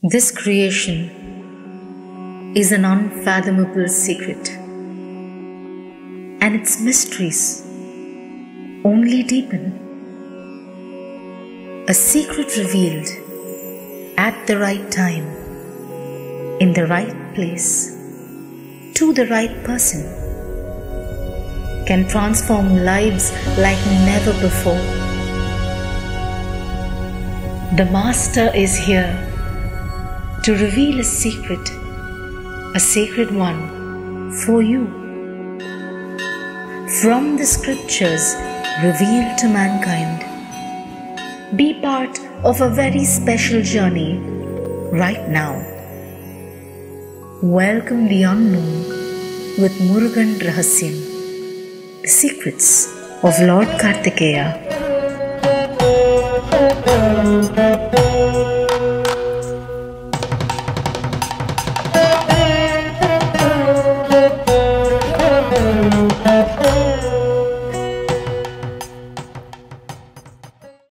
This creation is an unfathomable secret, and its mysteries only deepen. A secret revealed at the right time, in the right place, to the right person, can transform lives like never before. The Master is here to reveal a secret, a sacred one for you. From the scriptures revealed to mankind, be part of a very special journey right now. Welcome the unknown with Murugan Rahasiyam, the secrets of Lord Kartikeya.